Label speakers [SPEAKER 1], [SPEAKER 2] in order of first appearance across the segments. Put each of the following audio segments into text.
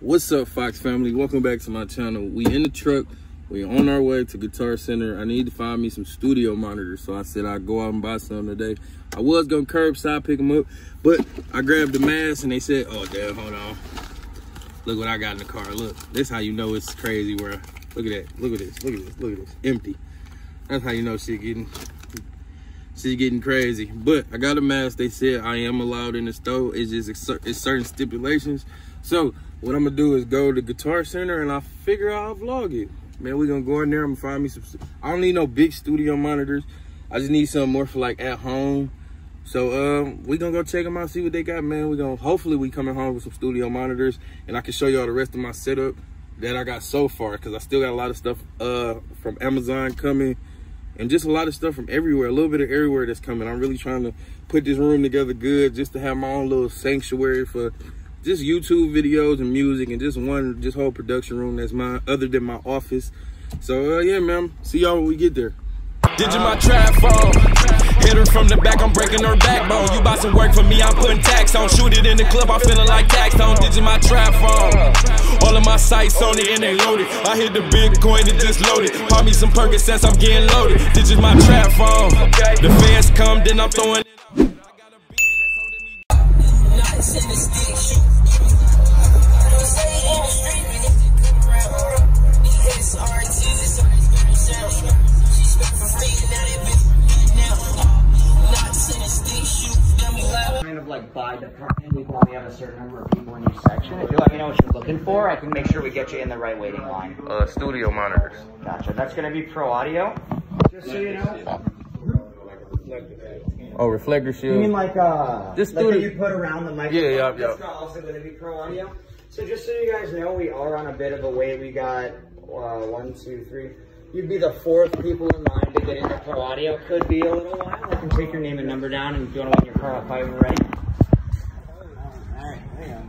[SPEAKER 1] What's up, Fox family? Welcome back to my channel. We in the truck. We on our way to Guitar Center. I need to find me some studio monitors, so I said I'd go out and buy some today. I was gonna curbside pick them up, but I grabbed the mask and they said, "Oh damn, hold on. Look what I got in the car. Look, this how you know it's crazy. Where look at that. Look at this. Look at this. Look at this. Empty. That's how you know shit getting she's getting crazy. But I got a mask. They said I am allowed in the store. It's just it's certain stipulations. So what I'm gonna do is go to Guitar Center and I figure out I'll vlog it. Man, we gonna go in there. I'm gonna find me some. I don't need no big studio monitors. I just need something more for like at home. So um, we gonna go check them out, see what they got, man. We gonna hopefully we coming home with some studio monitors, and I can show y'all the rest of my setup that I got so far, cause I still got a lot of stuff uh, from Amazon coming, and just a lot of stuff from everywhere, a little bit of everywhere that's coming. I'm really trying to put this room together good, just to have my own little sanctuary for just YouTube videos and music and just one, just whole production room that's mine other than my office. So uh, yeah, man, see y'all when we get there.
[SPEAKER 2] Digit my trap phone. Hit her from the back, I'm breaking her backbone. You buy some work for me, I'm putting tax on. Shoot it in the club, I'm feeling like tax on. Digit my trap phone. All of my sights on it and they loaded. I hit the Bitcoin and just loaded. Pop me some Percocets, I'm getting loaded. Digit my trap phone. The fans come, then I'm throwing it.
[SPEAKER 3] Kind of like by department, we only have a certain number of people in each section. If you let me know what you're looking for, I can make sure we get you in the right waiting line.
[SPEAKER 1] Uh, studio monitors.
[SPEAKER 3] Gotcha. That's gonna be pro audio. Just so you know.
[SPEAKER 1] Oh, reflector shield.
[SPEAKER 3] You mean like uh,
[SPEAKER 1] This
[SPEAKER 3] like that you put around the microphone?
[SPEAKER 1] Yeah, yeah,
[SPEAKER 3] That's
[SPEAKER 1] yeah.
[SPEAKER 3] not also gonna be pro audio. So just so you guys know, we are on a bit of a wait. We got uh, one, two, three. You'd be the fourth people in line to get into pro audio. Could be a little while. I can take your name and number down, and if you want to win your car, I'll call you when we're ready. Alright, hang on.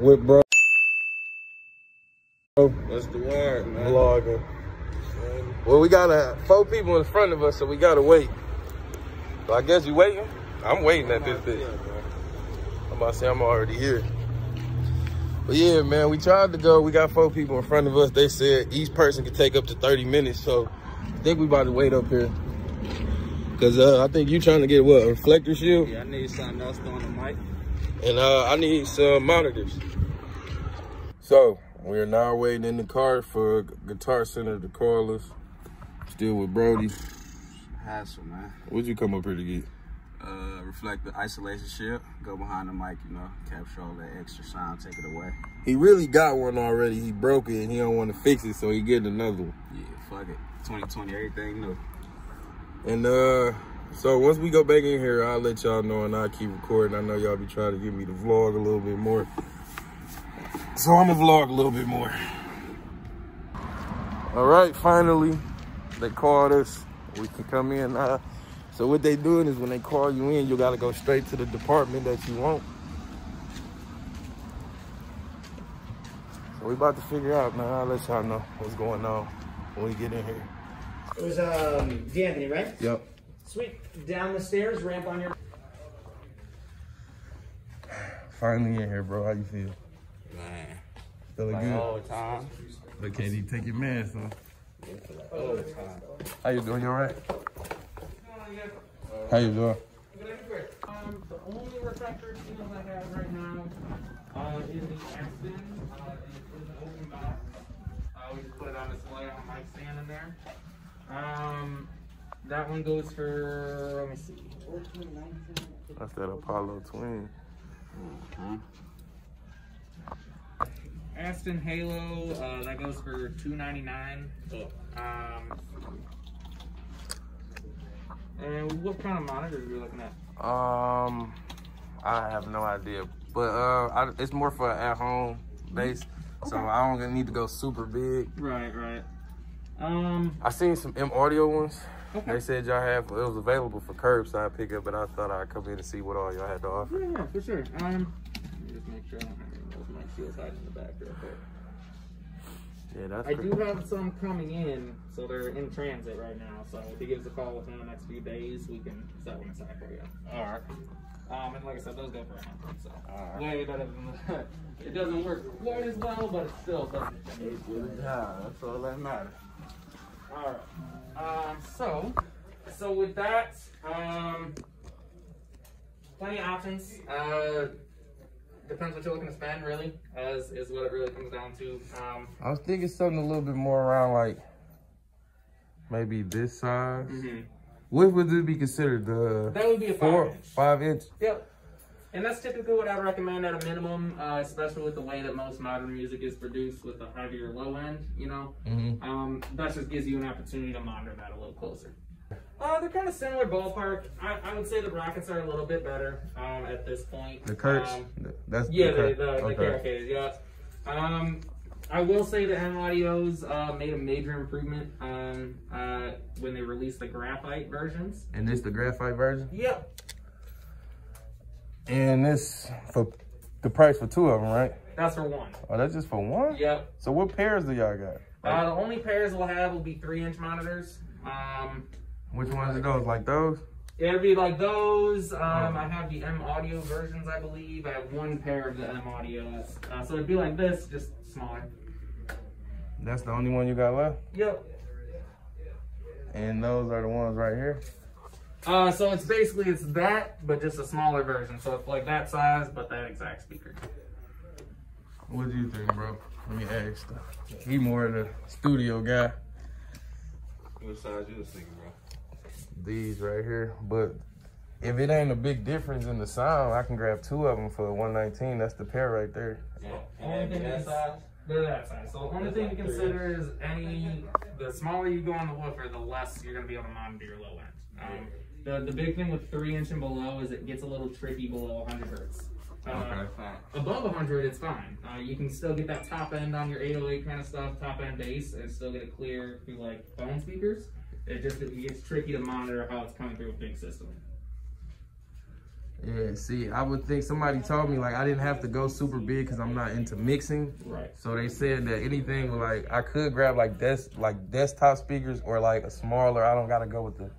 [SPEAKER 1] With bro.
[SPEAKER 4] That's the word, man.
[SPEAKER 1] Vlogging. Well, we got uh, four people in front of us, so we gotta wait. So I guess you waiting? I'm waiting at this bitch. I'm about to say I'm already here. But yeah, man, we tried to go. We got four people in front of us. They said each person could take up to 30 minutes. So I think we about to wait up here. Cause uh, I think you trying to get what, a reflector shield?
[SPEAKER 4] Yeah, I need something else on the mic.
[SPEAKER 1] And uh, I need some monitors. So we are now waiting in the car for Guitar Center to call us. Still with Brody.
[SPEAKER 4] Hassle, man.
[SPEAKER 1] What'd you come up here to get?
[SPEAKER 4] Uh, reflect the isolation shield. Go behind the mic, you know, capture all that extra sound, take it away.
[SPEAKER 1] He really got one already. He broke it and he don't want to fix it, so he getting another one.
[SPEAKER 4] Yeah, fuck it. 2020, everything new.
[SPEAKER 1] And uh, so once we go back in here, I'll let y'all know and I'll keep recording. I know y'all be trying to give me the vlog a little bit more. So I'm gonna vlog a little bit more. All right, finally, they called us. We can come in now. So what they doing is when they call you in, you gotta go straight to the department that you want. So we about to figure out, man. I'll let y'all know what's going on when we get in here.
[SPEAKER 3] It was um, D'Anthony, right?
[SPEAKER 1] Yep.
[SPEAKER 3] Sweet. Down the stairs, ramp on your.
[SPEAKER 1] Finally in here, bro. How you feel?
[SPEAKER 4] Man.
[SPEAKER 1] Feeling
[SPEAKER 4] Like
[SPEAKER 1] good?
[SPEAKER 4] all the time.
[SPEAKER 1] But can't even take your mask off.
[SPEAKER 4] All the time.
[SPEAKER 1] How you doing? You alright? How you doing?
[SPEAKER 5] Um, the only refractor shield I have right now uh, is the Aston. Uh, it is an open box. Uh, we just put it on display on my stand in there. Um, that one goes for, let me see.
[SPEAKER 1] That's that Apollo twin.
[SPEAKER 4] Huh?
[SPEAKER 5] Aston Halo, uh, that goes for two ninety nine. Um, and what kind of monitors are you looking at?
[SPEAKER 1] Um, I have no idea, but uh, I, it's more for at home base, so I don't need to go super big.
[SPEAKER 5] Right, right. Um,
[SPEAKER 1] I seen some M Audio ones.
[SPEAKER 5] Okay.
[SPEAKER 1] They said y'all have it was available for curbside pickup, but I thought I'd come in and see what all y'all had to offer.
[SPEAKER 5] yeah, yeah, for sure. Um, let me just make sure I don't have any of those mic shields hiding in the back real quick.
[SPEAKER 1] Yeah, that's
[SPEAKER 5] I do have some coming in, so they're in transit right now. So if he gives a call within the next few days, we can set one aside for you.
[SPEAKER 1] all right.
[SPEAKER 5] Um, and like I said, those go for a hundred. So way better than the, it doesn't work quite as well, but it still doesn't.
[SPEAKER 4] Yeah, that's all that matters.
[SPEAKER 5] All right. Um, so, so with that, um, plenty of options. Uh, depends what you're looking to spend, really, as is what it really comes down to. Um,
[SPEAKER 1] I was thinking something a little bit more around like maybe this size.
[SPEAKER 5] mhm.
[SPEAKER 1] What would it be considered? The
[SPEAKER 5] That would be a five
[SPEAKER 1] four,
[SPEAKER 5] inch.
[SPEAKER 1] five inch.
[SPEAKER 5] Yep. And that's typically what I recommend at a minimum, uh, especially with the way that most modern music is produced with the heavier low end, you know.
[SPEAKER 1] Mhm.
[SPEAKER 5] Um, that just gives you an opportunity to monitor that a little closer. Uh, they're kind of similar ballpark. I, I would say the brackets are a little bit better um, at this point.
[SPEAKER 1] The Kurtz.
[SPEAKER 5] Um,
[SPEAKER 1] That's
[SPEAKER 5] yeah, the, the, the
[SPEAKER 1] okay.
[SPEAKER 5] KRKs, yeah. Um, I will say the M Audios uh, made a major improvement um, uh, when they released the graphite versions.
[SPEAKER 1] And this the graphite version.
[SPEAKER 5] Yep.
[SPEAKER 1] And this for the price for two of them, right?
[SPEAKER 5] That's for one.
[SPEAKER 1] Oh, that's just for one.
[SPEAKER 5] Yep.
[SPEAKER 1] So what pairs do y'all got?
[SPEAKER 5] Uh, the only pairs we'll have will be three inch monitors. Um,
[SPEAKER 1] Which ones are those? Like those?
[SPEAKER 5] it'll be like those. Um, I have the M Audio versions, I believe. I have one pair of the M Audios. Uh, so it'd be like this, just smaller.
[SPEAKER 1] That's the only one you got left.
[SPEAKER 5] Yep.
[SPEAKER 1] And those are the ones right here.
[SPEAKER 5] Uh, so it's basically it's that, but just a smaller version. So it's like that size, but that exact speaker.
[SPEAKER 1] What do you think, bro? Let me ask. He more of the studio guy.
[SPEAKER 4] What size you was thinking, bro?
[SPEAKER 1] These right here, but if it ain't a big difference in the sound, I can grab two of them for 119. That's the pair right there.
[SPEAKER 5] Only thing to size, they're that size. So the only thing to consider is any the smaller you go on the woofer, the less you're gonna be able to monitor your low end. Um, the the big thing with three inch and below is it gets a little tricky below 100 hertz. Uh,
[SPEAKER 1] Okay.
[SPEAKER 5] Above 100, it's fine. Uh, you can still get that top end on your 808 kind of stuff, top end bass, and still get it clear through like phone speakers. It just it gets tricky to monitor how it's coming through a big system.
[SPEAKER 1] Yeah, see, I would think somebody told me like I didn't have to go super big because I'm not into mixing.
[SPEAKER 5] Right.
[SPEAKER 1] So they said that anything like I could grab like desk like desktop speakers or like a smaller. I don't gotta go with the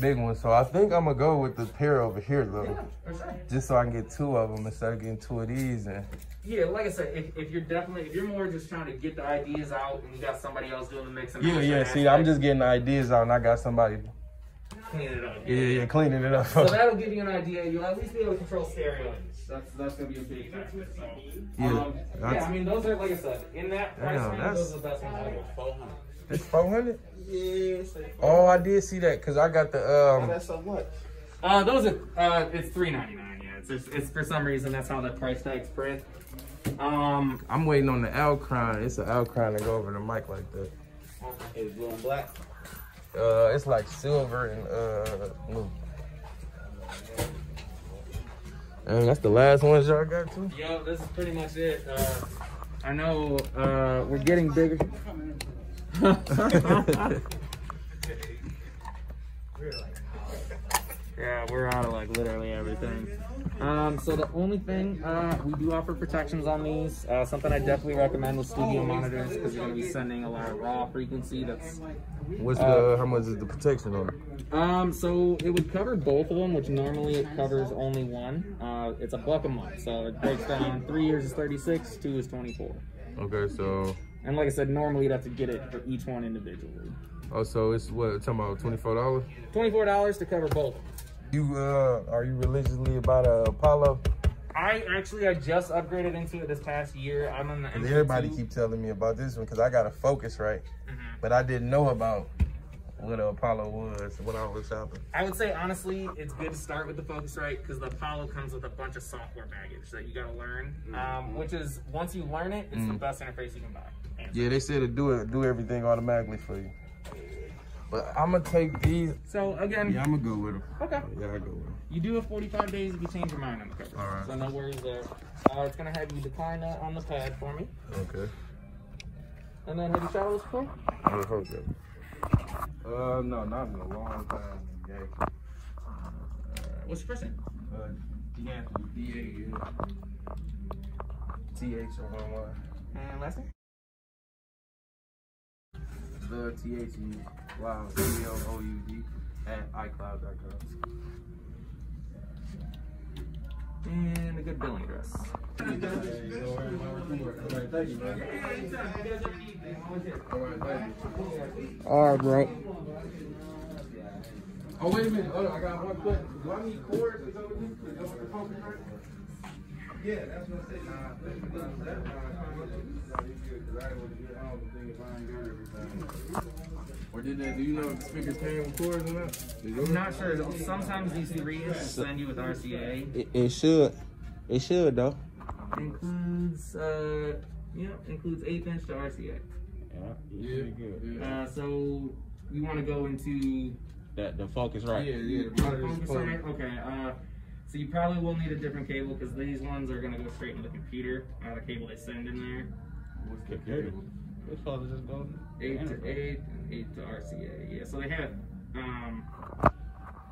[SPEAKER 1] big one. So I think I'm gonna go with the pair over here though,
[SPEAKER 5] For sure.
[SPEAKER 1] just so I can get two of them instead of getting two of these. And
[SPEAKER 5] Yeah, like I said, if, if you're definitely if you're more just trying to get the ideas out and you got somebody else doing the mixing.
[SPEAKER 1] yeah, yeah. See, I'm just getting the ideas out, and I got somebody.
[SPEAKER 5] cleaning it up.
[SPEAKER 1] Yeah, yeah, cleaning it up.
[SPEAKER 5] So that'll give you an idea. You'll at least be able to control stereo. That's that's gonna be a big factor. So,
[SPEAKER 1] Yeah,
[SPEAKER 5] um, yeah. I mean, those are like I said, in that price range, those are the best ones.
[SPEAKER 4] Four hundred.
[SPEAKER 1] It's 400.
[SPEAKER 4] Yeah, say
[SPEAKER 1] Oh, I did see that because I got the um.
[SPEAKER 4] That's so much.
[SPEAKER 5] Uh, those are uh, it's three ninety nine. Yeah, it's just, it's for some reason that's how the price tags print. Um,
[SPEAKER 1] I'm waiting on the Alcron. It's an Alcron to go over the mic like that.
[SPEAKER 4] It's blue and black.
[SPEAKER 1] Uh, it's like silver and uh blue. And that's the last ones y'all got too.
[SPEAKER 5] yo, this is pretty much it. Uh, I know uh, we're getting bigger. Yeah, we're out of like literally everything. Um, so the only thing uh, we do offer protections on these. Uh, something I definitely recommend with studio monitors because you're gonna be sending a lot of raw frequency. That's
[SPEAKER 1] What's the how much is the protection on it?
[SPEAKER 5] um, so it would cover both of them, which normally it covers only one. Uh, it's a buck a month, so it breaks down. Three years is 36, two is 24.
[SPEAKER 1] Okay, so
[SPEAKER 5] And like I said, normally you'd have to get it for each one individually.
[SPEAKER 1] oh, so it's what talking about twenty four dollars.
[SPEAKER 5] Twenty-four dollars to cover both.
[SPEAKER 1] You uh, are you religiously about a Apollo?
[SPEAKER 5] I actually I just upgraded into it this past year. I'm on the.
[SPEAKER 1] And
[SPEAKER 5] MP2.
[SPEAKER 1] everybody keep telling me about this one because I got a Focusrite,
[SPEAKER 5] Mhm.
[SPEAKER 1] but I didn't know about what an Apollo was when I was shopping.
[SPEAKER 5] I would say honestly, it's good to start with the Focusrite because the Apollo comes with a bunch of software baggage that you got to learn. Um, which is once you learn it, it's the best interface you can buy. Hands
[SPEAKER 1] Yeah, they said to do it, do everything automatically for you. But I'm gonna take these.
[SPEAKER 5] So again,
[SPEAKER 1] Yeah, I'm gonna go with them.
[SPEAKER 5] okay.
[SPEAKER 1] Yeah, I go with them.
[SPEAKER 5] You do have 45 days if you change your mind on the cover.
[SPEAKER 1] All right.
[SPEAKER 5] So no worries there. Uh, it's gonna have you decline that on the pad for me,
[SPEAKER 1] Okay.
[SPEAKER 5] and then have you shot this before?
[SPEAKER 1] I hope that. Uh, no, not in a long time. Yeah.
[SPEAKER 5] What's your first name?
[SPEAKER 1] Uh, D'Anthony, D A T H O N Y.
[SPEAKER 5] And last name?
[SPEAKER 1] The T H E Y C L O U D at iCloud.com.
[SPEAKER 5] And a good billing dress.
[SPEAKER 1] All right, bro. Oh, wait a minute. Hold on. I got one question. Do I need cords to go with this? Is that what the Focusrite? Yeah, that's what I said. Nah, that's that's Or did that? Do you know if the speakers came with cords or not? Did yours?
[SPEAKER 5] I'm not sure. Sometimes these threes will send you with RCA.
[SPEAKER 6] It, it should. It should though.
[SPEAKER 5] Includes, uh, yeah, includes eighth inch to RCA.
[SPEAKER 1] Yeah. Yeah.
[SPEAKER 5] Uh, so we want to go into
[SPEAKER 6] That the Focusrite.
[SPEAKER 1] Yeah, yeah. The monitor's
[SPEAKER 5] Focusrite. Okay. Uh, so you probably will need a different cable because these ones are gonna go straight into the computer. Uh, the cable they send in there.
[SPEAKER 1] What's the cable?
[SPEAKER 6] It's supposed to just go.
[SPEAKER 5] eight to eight and eight to RCA. Yeah, so they have um,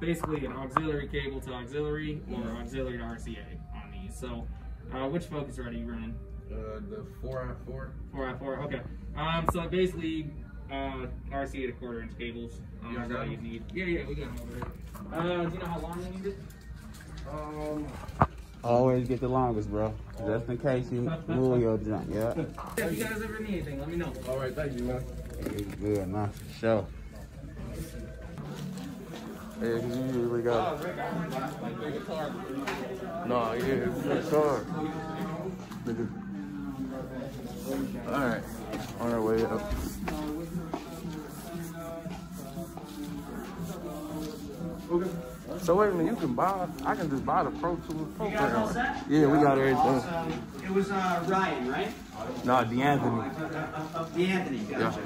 [SPEAKER 5] basically an auxiliary cable to auxiliary or auxiliary to RCA on these. So, uh, which focus are you running?
[SPEAKER 1] Uh, the four on four.
[SPEAKER 5] Four out four. Okay. Um, so basically, uh, RCA to quarter inch cables. Um,
[SPEAKER 1] Yeah, I got
[SPEAKER 5] all you need. Yeah, yeah, we got them over here. Uh, do you know how long you need it?
[SPEAKER 1] Um,
[SPEAKER 6] Always get the longest, bro. Just in case you move your junk. Yeah.
[SPEAKER 5] Yeah, if you guys ever need anything, let me know.
[SPEAKER 1] all right, thank you, man.
[SPEAKER 6] It's good, nah, for sure.
[SPEAKER 1] Yeah, cause you usually got. No, yeah, it's hard. All right, on our way up. Okay. So wait a minute, you can buy. I can just buy the Pro Tools program. Yeah, we got everything.
[SPEAKER 3] It was uh, Ryan, right?
[SPEAKER 1] Nah, DeAnthony.
[SPEAKER 3] Uh, the Anthony, gotcha.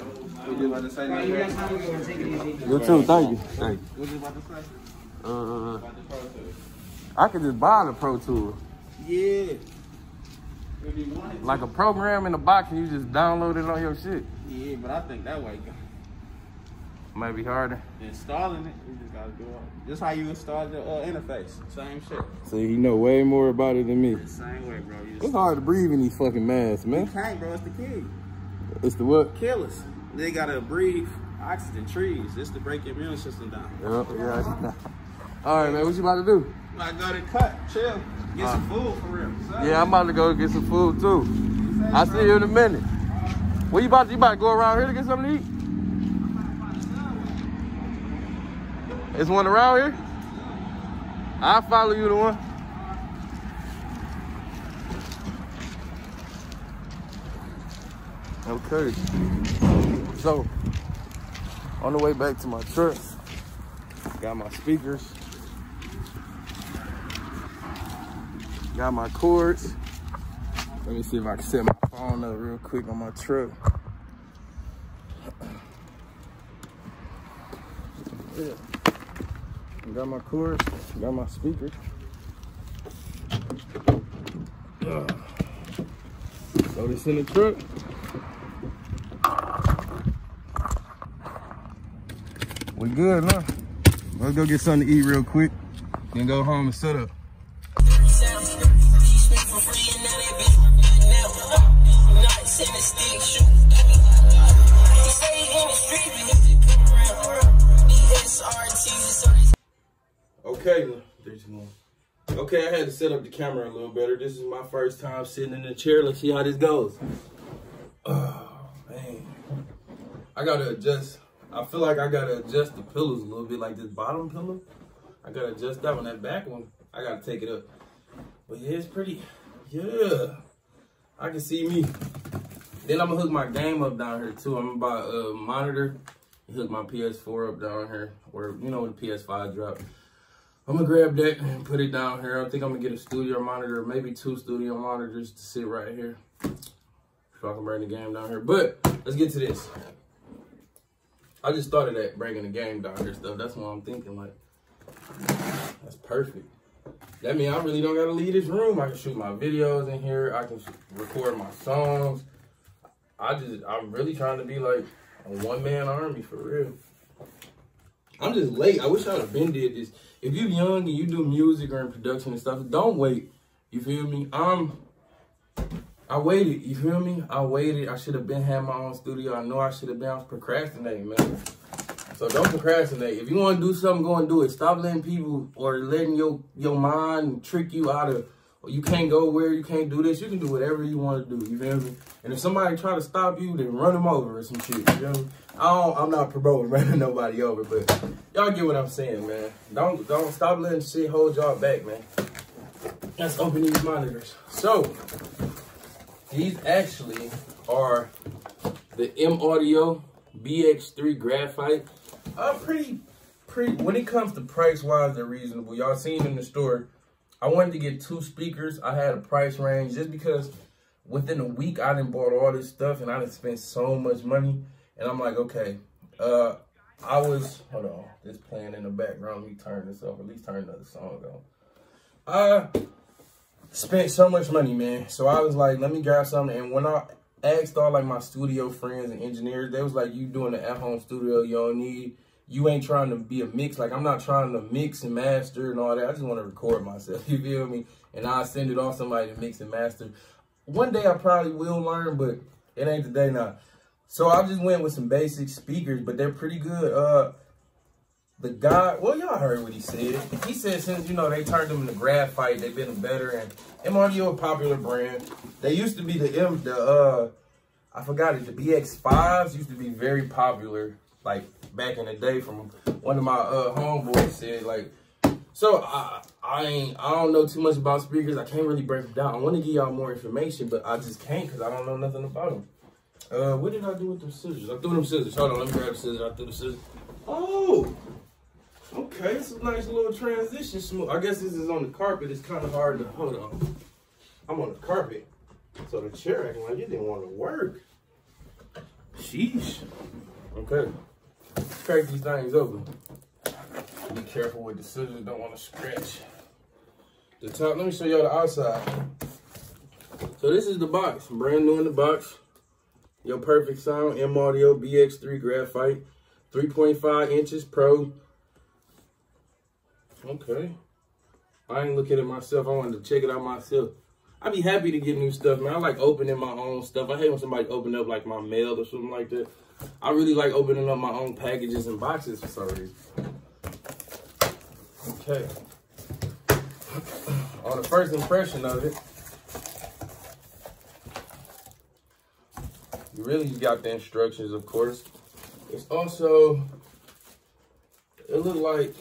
[SPEAKER 4] We just about to say
[SPEAKER 3] Right, you guys have a good one. Take it easy.
[SPEAKER 1] You too. Thank you. Thank you.
[SPEAKER 4] What you about to say?
[SPEAKER 1] Uh, I could just buy the Pro Tools.
[SPEAKER 4] Yeah. If you wanted to.
[SPEAKER 1] Like a program in a box and you just download it on your shit.
[SPEAKER 4] Yeah, but I think that way,
[SPEAKER 1] Might be harder.
[SPEAKER 4] installing it, you just gotta do it. Just how you install the uh, interface. Same shit.
[SPEAKER 1] So you know way more about it than me.
[SPEAKER 4] Same way, bro. You
[SPEAKER 1] It's hard to breathe in these fucking masks,
[SPEAKER 4] You
[SPEAKER 1] man.
[SPEAKER 4] can't, bro. It's the key.
[SPEAKER 1] It's the what?
[SPEAKER 4] Killers. They gotta breathe oxygen, trees. This to break your immune system down.
[SPEAKER 1] Yep, yeah. All right, man. What you about to do?
[SPEAKER 4] I go to cut, chill, get some food for real. So,
[SPEAKER 1] Yeah, I'm about to go get some food too. I'll see you in a minute. What you about to, you about to go around here to get something to eat? Is one around here? I'll follow you to one. Okay. So, on the way back to my truck, got my speakers, got my cords. Let me see if I can set my phone up real quick on my truck. Yeah. Got my cords, got my speakers. Uh, Ugh. Throw this in the truck. We good, huh? Let's go get something to eat real quick. Then go home and set up. Okay, three, two, one. Okay, I had to set up the camera a little better. This is my first time sitting in the chair. Let's see how this goes. Oh, man. I gotta adjust. I feel like I gotta adjust the pillows a little bit, like this bottom pillow. I gotta adjust that one. That back one, I gotta take it up. But yeah, it's pretty, yeah. I can see me. Then I'm gonna hook my game up down here too. I'm gonna buy a monitor, hook my PS4 up down here, or you know when the PS5 drop. I'm gonna grab that and put it down here. I think I'm gonna get a studio monitor, maybe two studio monitors to sit right here. So I can bring the game down here. But let's get to this. I just started at bringing the game down here stuff. That's what I'm thinking. Like, that's perfect. That means I really don't gotta leave this room. I can shoot my videos in here. I can record my songs. I just, I'm really trying to be like a one man army for real. I'm just late. I wish I would have been did this. If you're young and you do music or in production and stuff, don't wait. You feel me? I'm. I waited. You feel me? I waited. I should have been had my own studio. I know I should have been. Procrastinating, man. So don't procrastinate. If you want to do something, go and do it. Stop letting people or letting your your mind trick you out of you can't go where you can't do this. You can do whatever you want to do. You feel me? And if somebody try to stop you, then run them over or some shit. You feel me? I don't, I'm not promoting running nobody over, but y'all get what I'm saying, man. Don't don't stop letting shit hold y'all back, man. Let's open these monitors. So these actually are the M Audio BX3 Graphite. I'm pretty, pretty. When it comes to price wise, they're reasonable. Y'all seen in the store. I wanted to get two speakers. I had a price range just because within a week I didn't bought all this stuff and I didn't spend so much money. And I'm like, okay, uh, I was, hold on, this playing in the background. Let me turn this off, at least turn another song on. I spent so much money, man. So I was like, let me grab something. And when I asked all like my studio friends and engineers, they was like, you doing an at-home studio, you don't need, you ain't trying to be a mix. Like I'm not trying to mix and master and all that. I just want to record myself, you feel me? And I send it off somebody to mix and master. One day I probably will learn, but it ain't today now. So I just went with some basic speakers, but they're pretty good. Uh, the guy, well, y'all heard what he said. He said since, you know, they turned them into graphite, they've been better. And M Audio, a popular brand. They used to be the M, the, uh, I forgot it, the BX5s used to be very popular, like, back in the day from one of my uh, homeboys said, like, so I, I ain't, I don't know too much about speakers. I can't really break them down. I want to give y'all more information, but I just can't because I don't know nothing about them. Uh, what did I do with them scissors? I threw them scissors. Hold on, let me grab the scissors. I threw the scissors. Oh, okay. It's a nice little transition. Smooth. I guess this is on the carpet. It's kind of hard to hold on. I'm on the carpet, so the chair acting like it didn't want to work. Sheesh. Okay. Crack these things open. Be careful with the scissors. Don't want to scratch the top. Let me show y'all the outside. So this is the box. Brand new in the box. Your perfect sound, M Audio BX3 Graphite, 3.5 inches Pro. Okay. I ain't looking at it myself. I wanted to check it out myself. I'd be happy to get new stuff, man. I like opening my own stuff. I hate when somebody open up like my mail or something like that. I really like opening up my own packages and boxes for some reason. Okay. On the first impression of it, You really got the instructions, of course. It's also, it looked like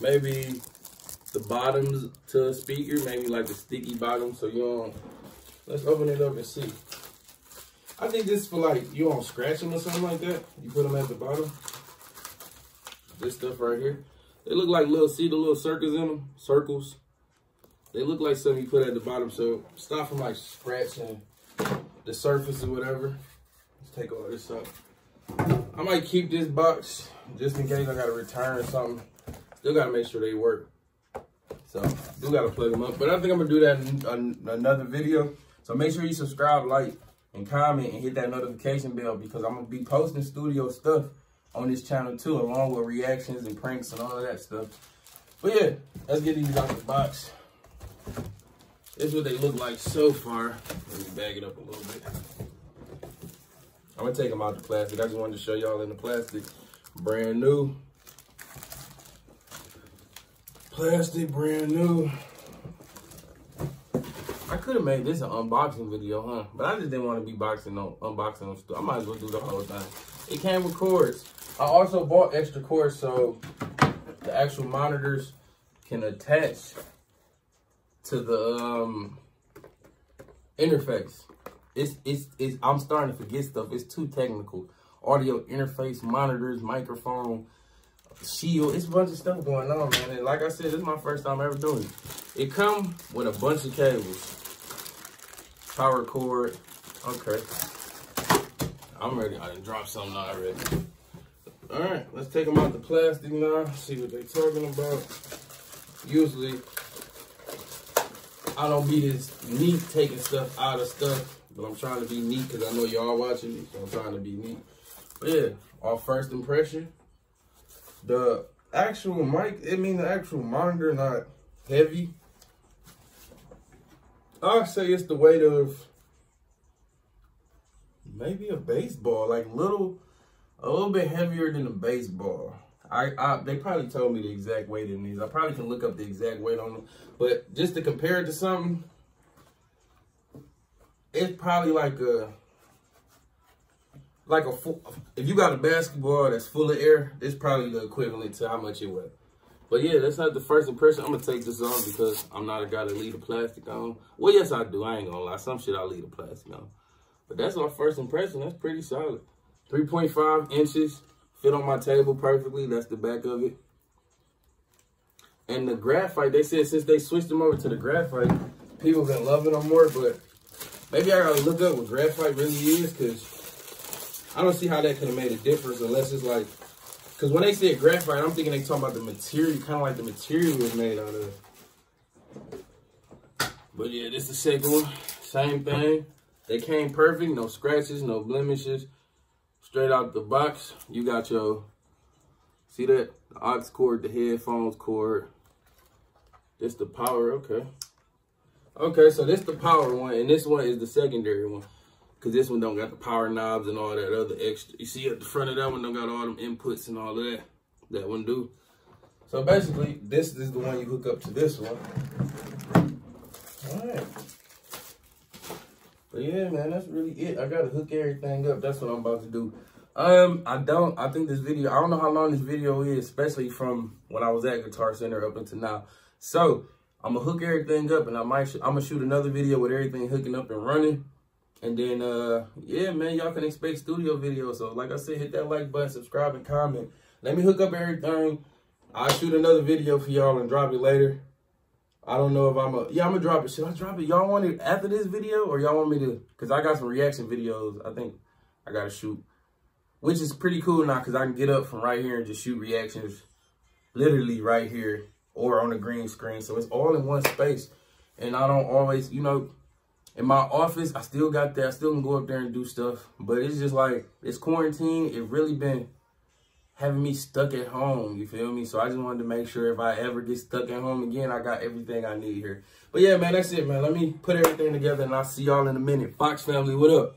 [SPEAKER 1] maybe the bottoms to a speaker, maybe like the sticky bottom, so you don't, let's open it up and see. I think this for like, you don't scratch them or something like that. You put them at the bottom. This stuff right here. They look like little, see the little circles in them? Circles. They look like something you put at the bottom, so stop from like scratching the surface or whatever Let's take all this up. I might keep this box just in case I gotta return something. Still gotta make sure they work. So, still gotta plug them up. But I think I'm gonna do that in another video. So make sure you subscribe, like, and comment, and hit that notification bell because I'm gonna be posting studio stuff on this channel too, along with reactions and pranks and all of that stuff. But yeah, let's get these out the box. This is what they look like so far. Let me bag it up a little bit. I'm gonna take them out the plastic. I just wanted to show y'all in the plastic. Brand new. Plastic, brand new. I could have made this an unboxing video, huh? But I just didn't want to be boxing on unboxing stuff. I might as well do the whole thing. It came with cords. I also bought extra cords so the actual monitors can attach to the um, interface. It's, it's, it's, I'm starting to forget stuff. It's too technical. Audio interface, monitors, microphone, shield. It's a bunch of stuff going on, man. And like I said, this is my first time ever doing it. It come with a bunch of cables. Power cord. Okay. I'm ready. I done dropped something already. All right, let's take them out the plastic now. See what they're talking about. Usually, I don't be this neat taking stuff out of stuff but I'm trying to be neat because I know y'all watching me, so I'm trying to be neat. But yeah, our first impression. The actual mic, I mean the actual monitor not heavy. I'll say it's the weight of maybe a baseball, like little, a little bit heavier than a baseball. I, I, they probably told me the exact weight in these. I probably can look up the exact weight on them, but just to compare it to something, it's probably like a like a full, if you got a basketball that's full of air, it's probably the equivalent to how much it weighs. But yeah, that's not the first impression. I'm gonna take this on because I'm not a guy that leave the plastic on. Well, yes, I do. I ain't gonna lie. Some shit I leave the plastic on. But that's our first impression. That's pretty solid. 3.5 inches, fit on my table perfectly. That's the back of it. And the graphite, they said since they switched them over to the graphite, people been loving them more. But maybe I gotta look up what graphite really is because I don't see how that could have made a difference unless it's like because when they said graphite, I'm thinking they talking about the material, kind of like the material was made out of. But yeah, this is the second one. Same thing. They came perfect, no scratches, no blemishes. Straight out the box, you got your, see that? The aux cord, the headphones cord. This the power, okay. Okay, so this the power one, and this one is the secondary one. Cause this one don't got the power knobs and all that other extra. You see at the front of that one don't got all them inputs and all of that. That one do. So basically, this is the one you hook up to this one. All right. But yeah, man, that's really it. I gotta hook everything up. That's what I'm about to do. Um, I don't. I think this video. I don't know how long this video is, especially from when I was at Guitar Center up until now. So I'm gonna hook everything up, and I might. I'm gonna shoot another video with everything hooking up and running. And then, uh, yeah, man, y'all can expect studio videos. So, like I said, hit that like button, subscribe, and comment. Let me hook up everything. I'll shoot another video for y'all and drop it later. I don't know if I'm a, yeah, I'm gonna drop it. Should I drop it? Y'all want it after this video or y'all want me to, cause I got some reaction videos I think I gotta shoot, which is pretty cool now cause I can get up from right here and just shoot reactions literally right here or on the green screen. So it's all in one space. And I don't always, you know, in my office, I still got that. I still can go up there and do stuff. But it's just like, it's quarantine. It really been having me stuck at home. You feel me? So I just wanted to make sure if I ever get stuck at home again, I got everything I need here. But yeah, man, that's it, man. Let me put everything together and I'll see y'all in a minute. Fox family, what up?